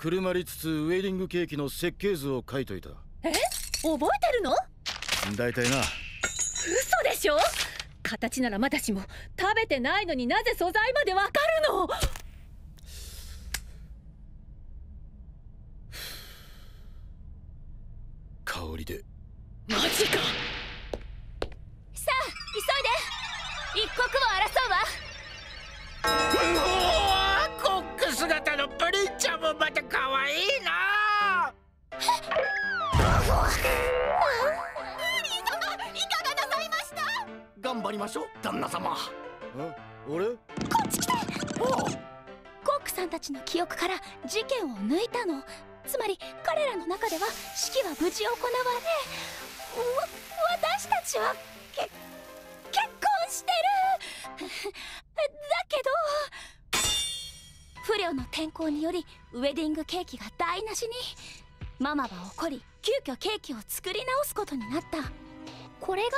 くるまりつつウェディングケーキの設計図を書いといた。え？覚えてるの？大体な。嘘でしょ？形ならまだしも食べてないのになぜ素材までわかるの？香りで。マジか。さあ急いで。一刻を頑張りましょう旦那様。あ俺？コックさんたちの記憶から事件を抜いたの。つまり彼らの中では式は無事行われわ私たちはけ結婚してる。だけど不慮の天候によりウェディングケーキが台無しにママは怒り急遽ケーキを作り直すことになったこれが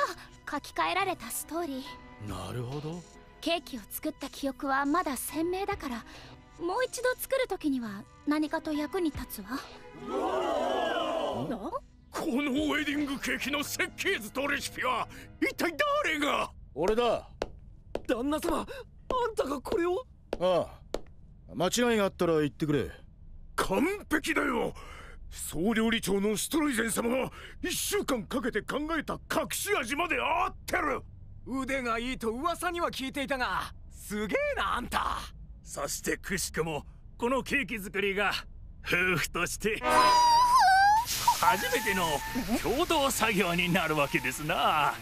書き換えられたストーリー。なるほど。ケーキを作った記憶はまだ鮮明だからもう一度作る時には何かと役に立つわ。なこのウェディングケーキの設計図とレシピは一体誰が？俺だ。旦那様あんたがこれを？ああ。間違いがあったら言ってくれ。完璧だよ総料理長のストロイゼン様が一週間かけて考えた隠し味まで合ってる。腕がいいと噂には聞いていたがすげえなあんた。そしてくしくもこのケーキ作りが夫婦として初めての共同作業になるわけですな。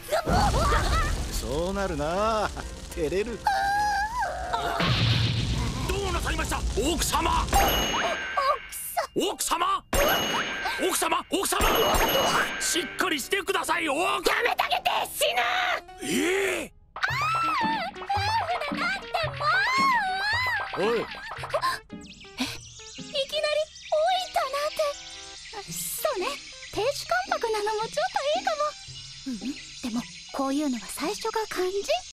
そうなるな。照れる。どうなさいました？奥様！奥様奥様奥様。しっかりしてくださいよ。やめてあげて死ぬ。ええ。おい。いきなりたなんて。そうね。亭主関白なのもちょっといいかも、うん、でもこういうのは最初が肝心